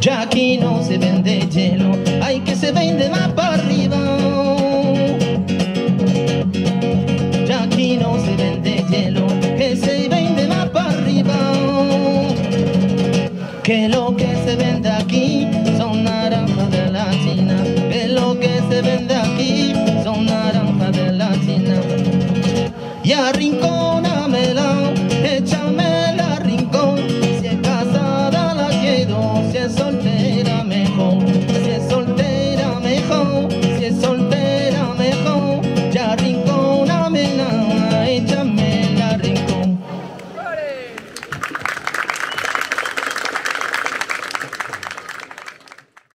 Ya aquí no se vende hielo, hay que se vende más para arriba. Ya aquí no se vende hielo, que se vende más para arriba. Que lo que se vende aquí son naranjas de la China. Que lo que se vende aquí son naranjas de la China. Y arrincónamela